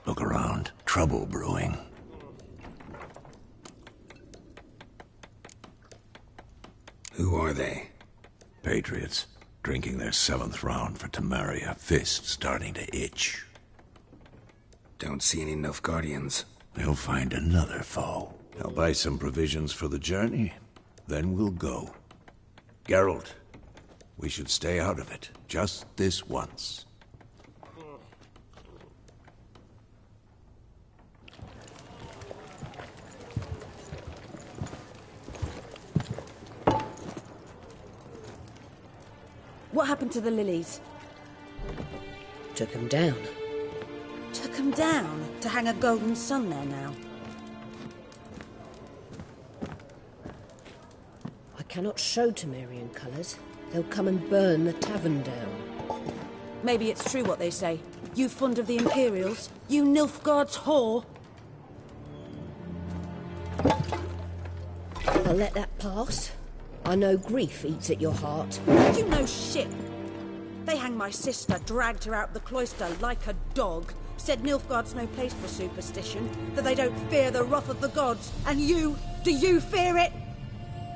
Look around. Trouble brewing. Who are they? Patriots. Drinking their seventh round for Temeria. Fist starting to itch. Don't see any Nilfgaardians. They'll find another foe. I'll buy some provisions for the journey. Then we'll go. Geralt, we should stay out of it. Just this once. What happened to the lilies? Took them down. Took them down to hang a golden sun there now. I cannot show Temerian colours. They'll come and burn the tavern down. Maybe it's true what they say. You fond of the Imperials? You Nilfgaard's whore? I'll let that pass. I know grief eats at your heart. You know shit. They hanged my sister, dragged her out the cloister like a dog. Said Nilfgaard's no place for superstition, that they don't fear the wrath of the gods. And you, do you fear it?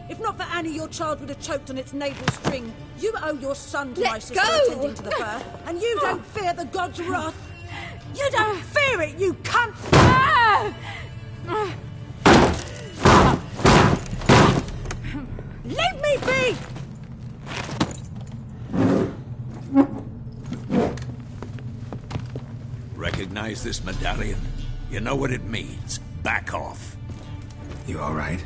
If not for Annie, your child would have choked on its navel string. You owe your son to Let my sister go! attending to the birth, and you don't oh. fear the gods' wrath. You don't fear it, you cunt! Leave me be! Recognize this medallion? You know what it means. Back off. You all right?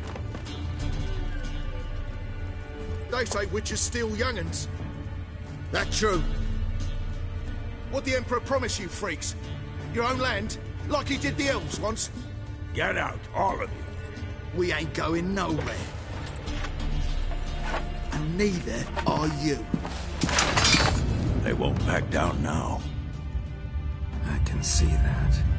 They say witches steal young'uns. That true? What the Emperor promise you, freaks? Your own land? Like he did the elves once? Get out, all of you. We ain't going nowhere. And neither are you. They won't back down now. I can see that.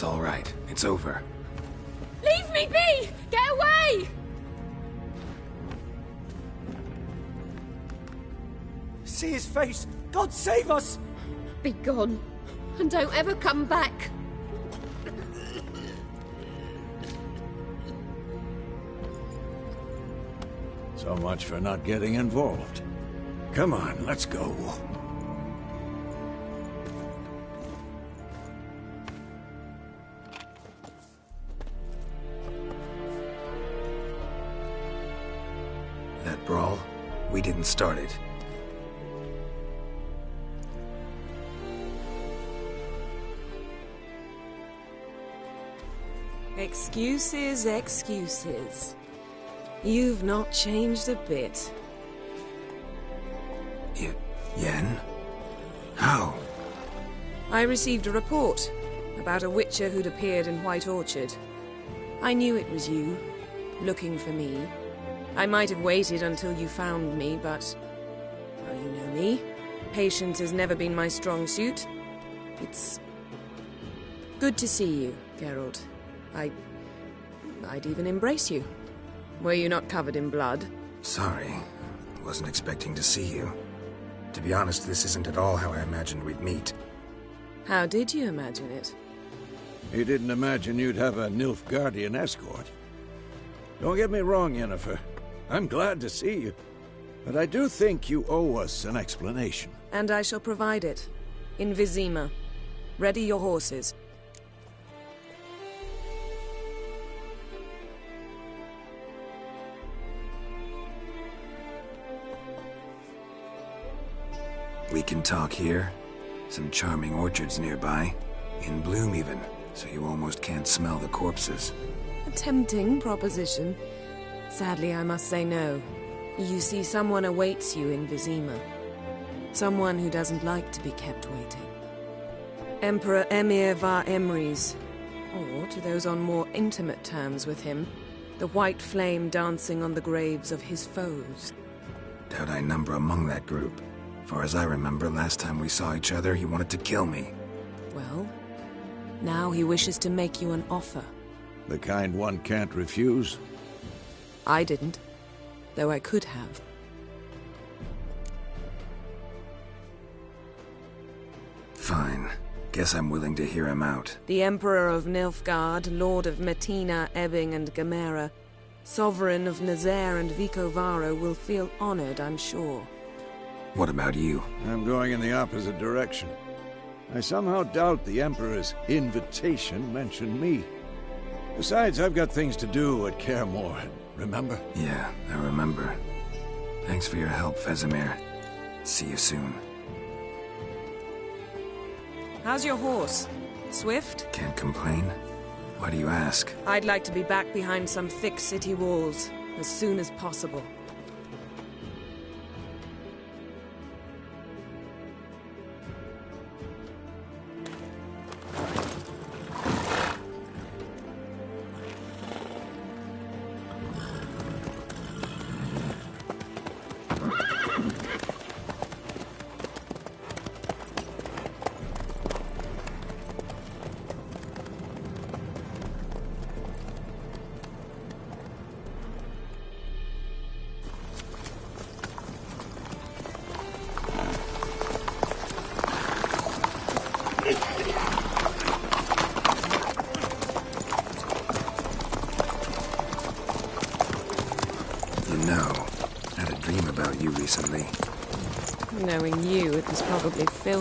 It's all right. It's over. Leave me be! Get away! See his face! God save us! Be gone. And don't ever come back. So much for not getting involved. Come on, let's go. We didn't start it. Excuses, excuses. You've not changed a bit. Y Yen? How? I received a report about a witcher who'd appeared in White Orchard. I knew it was you, looking for me. I might have waited until you found me, but. Well, you know me. Patience has never been my strong suit. It's. good to see you, Geralt. I. I'd even embrace you. Were you not covered in blood? Sorry. Wasn't expecting to see you. To be honest, this isn't at all how I imagined we'd meet. How did you imagine it? You didn't imagine you'd have a Nilfgaardian escort. Don't get me wrong, Yennefer. I'm glad to see you. But I do think you owe us an explanation. And I shall provide it. In Vizima. Ready your horses. We can talk here. Some charming orchards nearby. In bloom, even, so you almost can't smell the corpses. A tempting proposition. Sadly, I must say no. You see, someone awaits you in Vizima. Someone who doesn't like to be kept waiting. Emperor Emhyr var Emreis. Or, to those on more intimate terms with him, the white flame dancing on the graves of his foes. Doubt I number among that group. Far as I remember, last time we saw each other, he wanted to kill me. Well, now he wishes to make you an offer. The kind one can't refuse. I didn't, though I could have. Fine. Guess I'm willing to hear him out. The Emperor of Nilfgaard, Lord of Metinna, Ebbing, and Gemmera, Sovereign of Nazair and Vicovaro will feel honored, I'm sure. What about you? I'm going in the opposite direction. I somehow doubt the Emperor's invitation mentioned me. Besides, I've got things to do at Kaer Morhen, remember? Yeah, I remember. Thanks for your help, Vesemir. See you soon. How's your horse? Swift? Can't complain. Why do you ask? I'd like to be back behind some thick city walls as soon as possible.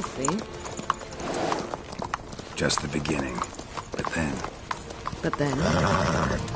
Filthy. Just the beginning. But then, But then...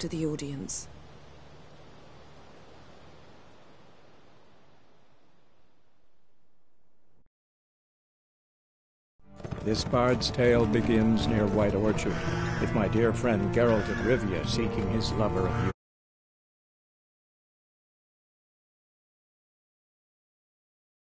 After the audience. This bard's tale begins near White Orchard, with my dear friend Geralt of Rivia seeking his lover of youth.